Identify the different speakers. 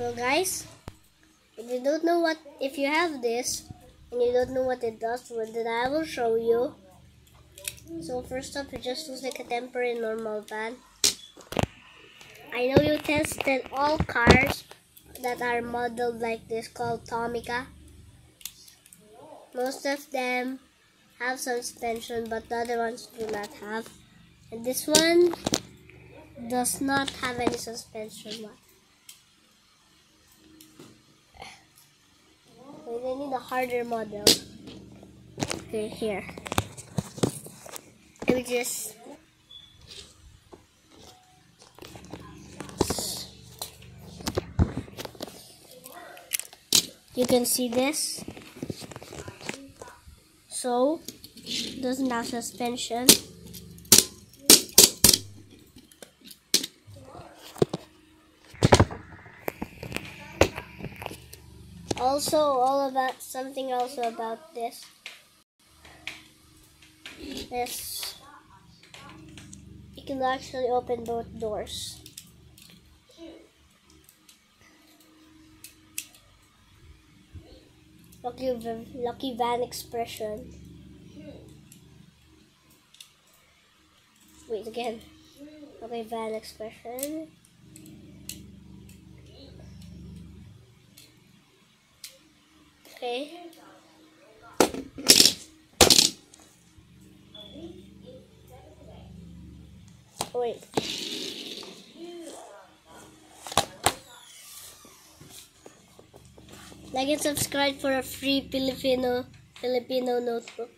Speaker 1: Well, guys, if you don't know what, if you have this and you don't know what it does, well, then I will show you. So first off, it just looks like a temporary normal van. I know you tested all cars that are modeled like this called Tomica. Most of them have some suspension, but the other ones do not have. And this one does not have any suspension. Wait, Alphard model. Okay, here. Let me just you can see this so doesn't have suspension also all about something also about this. This. You can actually open both doors. Lucky lucky van expression. Wait again. Okay van expression Okay. Wait. Like and subscribe for a free Filipino Filipino notebook.